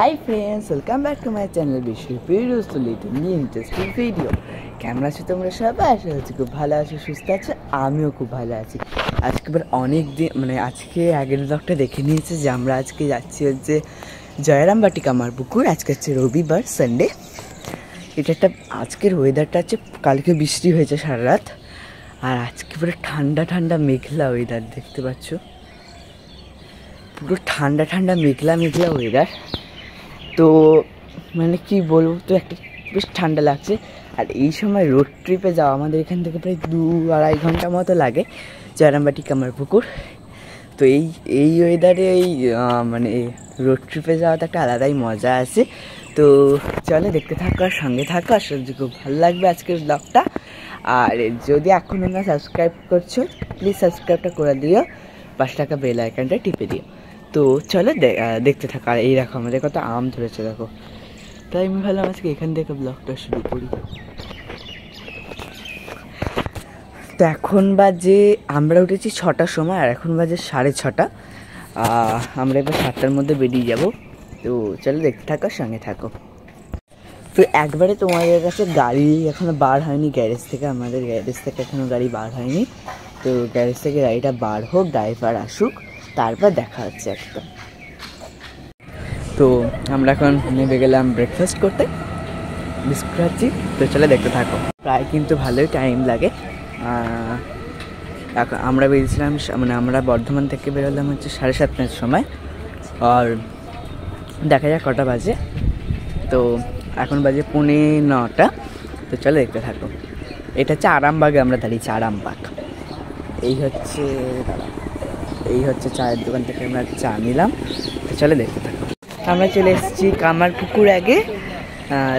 Hi friends welcome back to my channel Bishwa videos তো little new interesting video কেমন আছো তোমরা সবাই? আশা করছি খুব ভালো আছো, সুস্থ আছো, আমিও খুব ভালো আছি। আজকে এবার অনেক দিন মানে আজকে আগের ব্লগটা দেখে নিয়েছে যে আমরা আজকে যাচ্ছি হচ্ছে জয়রাম বাটি কামার পুকুর। আজকে হচ্ছে রবিবার সানডে এটা একটা আজকের ওয়েদারটা হচ্ছে কালকে বৃষ্টি হয়েছে সারা রাত। আর আজকে পুরো ঠান্ডা ঠান্ডা মেঘলা ওয়েদার দেখতে পাচ্ছ? পুরো ঠান্ডা ঠান্ডা মেঘলা মেঘলা ওয়েদার তো মানে কি বলব, তো একটা বেশ ঠান্ডা লাগছে। আর এই সময় রোড ট্রিপে যাওয়া আমাদের এখান থেকে প্রায় দু আড়াই ঘণ্টা মতো লাগে জয়রামবাটি কামারপুকুর। তো এই এই ওয়েদারে এই মানে রোড ট্রিপে যাওয়াতে একটা আলাদাই মজা আছে। তো চলে দেখতে থাকো আর সঙ্গে থাকো, আর সত্যি খুব ভালো লাগবে আজকের ব্লগটা আর যদি এখনও না সাবস্ক্রাইব করছ প্লিজ সাবস্ক্রাইবটা করে দিও। পাঁচ টাকা বেল আইকনটা টিপে দিও। তো চলো দেখতে থাকো, আর এই দেখো আমাদের কত আম ধরেছে, দেখো। তাই আমি ভাবলাম আজকে এখান থেকে ব্লগটা শুরু করি। তো এখন বাজে, আমরা উঠেছি ছটার সময়, আর এখন বাজে সাড়ে ছটা। আমরা এবার সাতটার মধ্যে বেরিয়ে যাব। তো চলো দেখতে থাকো সঙ্গে থাকো। তো একবারে তোমাদের কাছে গাড়ি এখনও বার হয়নি গ্যারেজ থেকে, আমাদের গ্যারেজ থেকে এখনও গাড়ি বার হয়নি। তো গ্যারেজ থেকে গাড়িটা বার হোক ড্রাইভার আসুক। তারপর দেখা হচ্ছে একদম। তো আমরা এখন নেমে গেলাম ব্রেকফাস্ট করতে। বিস্কুট খাচ্ছি তো চলে দেখতে থাকো। প্রায় কিন্তু ভালোই টাইম লাগে। আমরা বেরিয়েছিলাম মানে আমরা বর্ধমান থেকে বেরোলাম হচ্ছে সাড়ে সাতটার সময়। আর দেখা যাক কটা বাজে। তো এখন বাজে পৌনে নটা। তো চলে দেখতে থাকো। এটা হচ্ছে আরামবাগে আমরা দাঁড়িয়েছি আরামবাগ। এই হচ্ছে দাঁড়াও, এই হচ্ছে চায়ের দোকান থেকে আমরা চা নিলাম। চলে দেখতে থাকো। আমরা চলে এসেছি কামার পুকুর আগে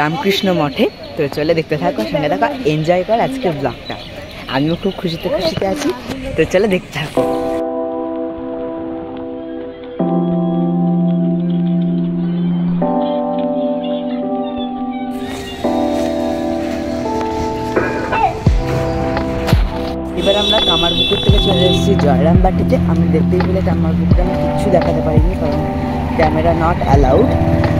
রামকৃষ্ণ মঠে। তো চলে দেখতে থাকো, সঙ্গে থাকো এনজয় কর আজকে ব্লগটা আমিও খুব খুশিতে খুশিতে আছি। তো চলে দেখতে থাকো। চলে এসেছি জয়রাম বাটিতে আমি দেখতেই পেলে কামারপুকুরে আমি কিচ্ছু দেখাতে পারিনি, কারণ ক্যামেরা নট অ্যালাউড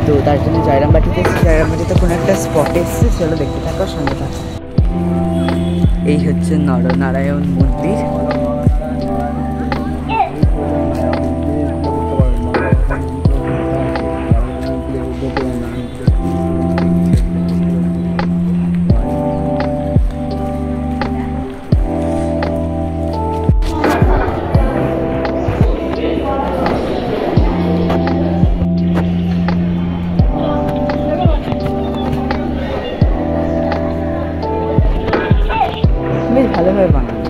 তো তার জন্য জয়রাম বাটিতে এসেছি। জয়রাম বাটিতে কোনো একটা স্পটে এসেছি। চলো দেখতে থাকো সঙ্গে থাকো। এই হচ্ছে নরনারায়ণ মন্দির। ভালোভাবে বানানো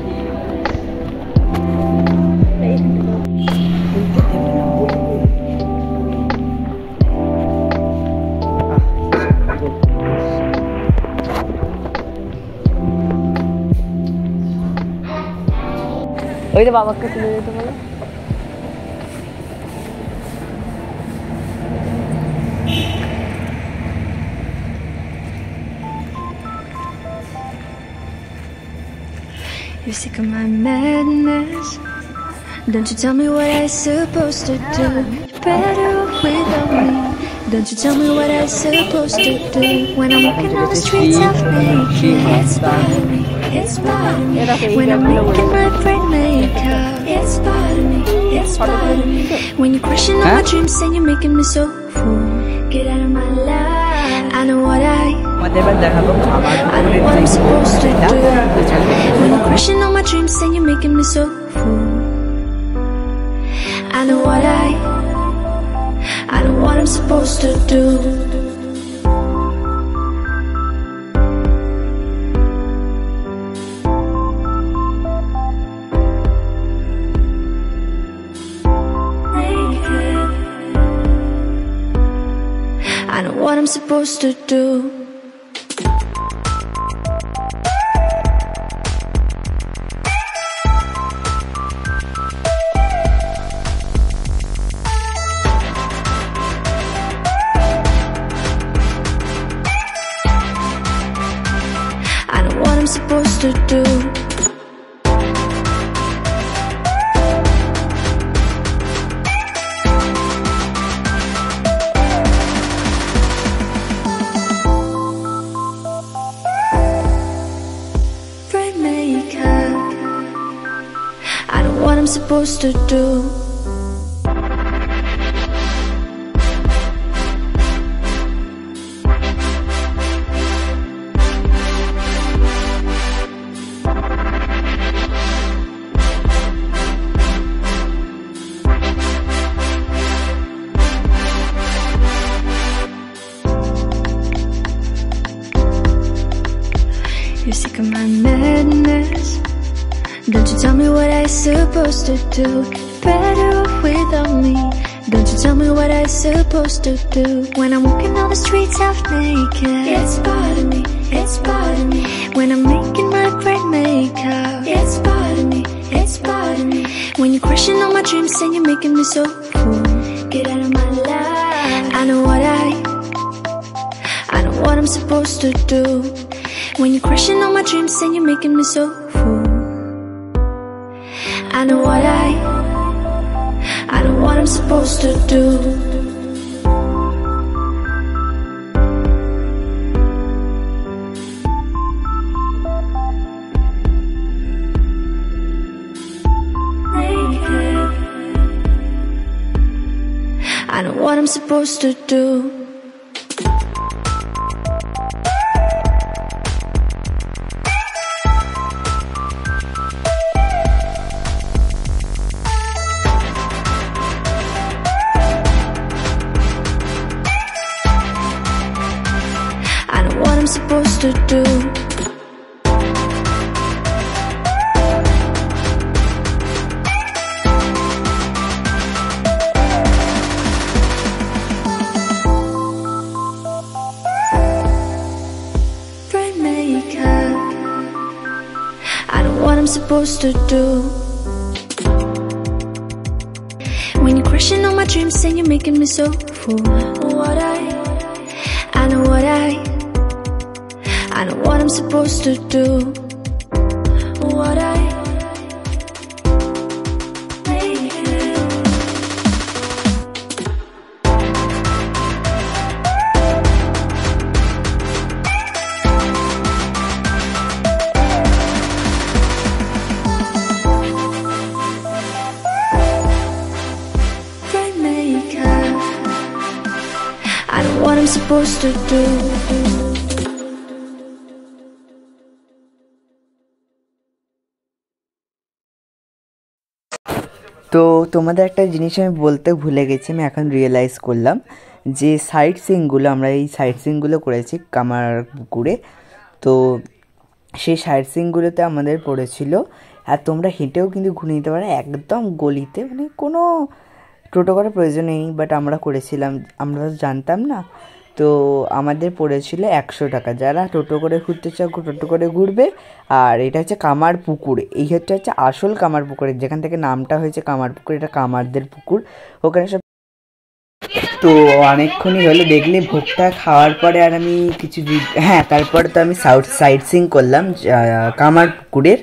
ওই যে বাবাকে তুলে যেতে বলো। You're sick of my madness. Don't you tell me what I'm supposed to do. You're better off without me. Don't you tell me what I'm supposed to do. When I'm walking on the streets of naked, it's bothering me. It's bothering me. When I'm making my brain makeup, it's bothering me. It's bothering me. When you're crushing all my dreams and you're making me so full. Get out এবার দেখাবো আমার I know what I'm supposed to do. When you're crushing all my dreams and you're making me so full. I know what I, I know what I'm supposed to do. I know what I'm supposed to do. Supposed to do. You're sick of my madness. Don't you tell me what I supposed to do. Better off without me. Don't you tell me what I supposed to do. When I'm walking on the streets half naked. It's part of me. It's part of me. When I'm making my bright makeup. It's part of me. It's part of me. When you're crushing all my dreams and you're making me so full. Get out of my life. I know what I. I know what I'm supposed to do. When you're crushing all my dreams and you're making me so. I know what I, I know what I'm supposed to do. I know what I'm supposed to do. To do. When you're crushing all my dreams and you're making me so full. What I, I know what I, I know what I'm supposed to do. To do. তো তোমাদের একটা জিনিস আমি বলতে ভুলে গেছি, আমি এখন রিয়েলাইজ করলাম যে সাইট সিনগুলো আমরা এই সাইট সিনগুলো করেছি কামার পুকুরে তো সেই সাইট সিনগুলোতে আমাদের পড়েছিল, আর তোমরা হেঁটেও কিন্তু ঘুরে নিতে পারো, একদম গলিতে মানে কোনো টোটো করার প্রয়োজন নেই বাট আমরা করেছিলাম, আমরা জানতাম না তো আমাদের পড়েছিল একশো টাকা। যারা টোটো করে ঘুরতে চাও টোটো করে ঘুরবে। আর এটা হচ্ছে কামার পুকুর। এই হচ্ছে হচ্ছে আসল কামার পুকুরের যেখান থেকে নামটা হয়েছে কামার পুকুর, এটা কামারদের পুকুর। ওখানে সব তো অনেকক্ষণই হলো দেখলে ভোগটা খাওয়ার পরে আর আমি কিছু হ্যাঁ তারপর তো আমি সাউথ সাইড সিং করলাম আহ, কামার পুকুরের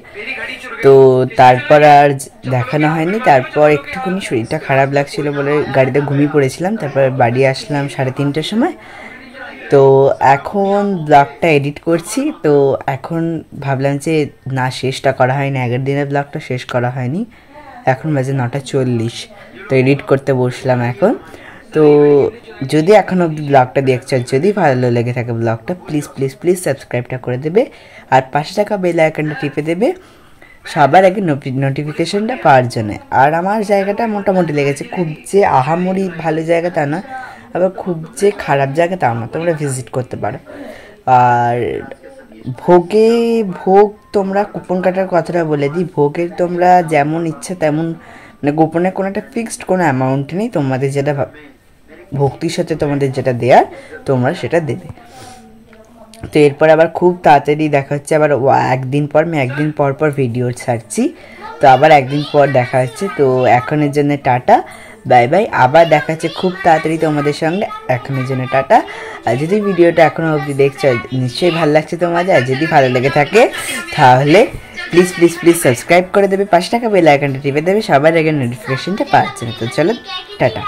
তো তারপর আর দেখানো হয়নি তারপর একটুখানি শরীরটা খারাপ লাগছিল বলে গাড়িতে ঘুমিয়ে পড়েছিলাম তারপর বাড়ি আসলাম সাড়ে তিনটের সময়। তো এখন ব্লগটা এডিট করছি তো এখন ভাবলাম যে না শেষটা করা হয়নি আগের দিনের ব্লগটা শেষ করা হয়নি। এখন বাজে নটা চল্লিশ তো এডিট করতে বসলাম এখন। তো যদি এখন অব্দি ব্লগটা দেখছ, যদি ভালো লেগে থাকে ব্লগটা প্লিজ প্লিজ প্লিজ সাবস্ক্রাইবটা করে দেবে। আর পাশে থাকা বেল আইকনটা টিপে দেবে, সবার আগে নোটিফিকেশনটা পাওয়ার জন্য। আর আমার জায়গাটা মোটামুটি লেগেছে, খুব যে আহামরি ভালো জায়গা তা না, আবার খুব যে খারাপ জায়গা তাও না, তোমরা ভিজিট করতে পারো। আর ভোগে, ভোগ তোমরা কুপন কাটার কথাটা বলে দিই, ভোগের তোমরা যেমন ইচ্ছা তেমন মানে কুপনের কোনো একটা ফিক্সড কোনো অ্যামাউন্ট নেই, তোমাদের যেটা ভক্তির সাথে তোমাদের যেটা দেয়ার, তোমরা সেটা দেবে। তো এরপর আবার খুব তাড়াতাড়ি দেখা হচ্ছে, আবার একদিন পর, আমি একদিন পর পর ভিডিও ছাড়ছি। তো আবার একদিন পর দেখা হচ্ছে, তো এখনের জন্য টাটা, বাই বাই। আবার দেখা হচ্ছে খুব তাড়াতাড়ি তোমাদের সঙ্গে, এখনের জন্য টাটা। আর যদি ভিডিওটা এখনও অবধি দেখছ, নিশ্চয়ই ভালো লাগছে তোমাদের, আর যদি ভালো লেগে থাকে, তাহলে প্লিজ প্লিজ প্লিজ সাবস্ক্রাইব করে দেবে পাঁচ টাকা বেল আইকনটা টিপে দেবে, সবার আগে নোটিফিকেশনটা পাওয়ার জন্য। তো চলো, টাটা।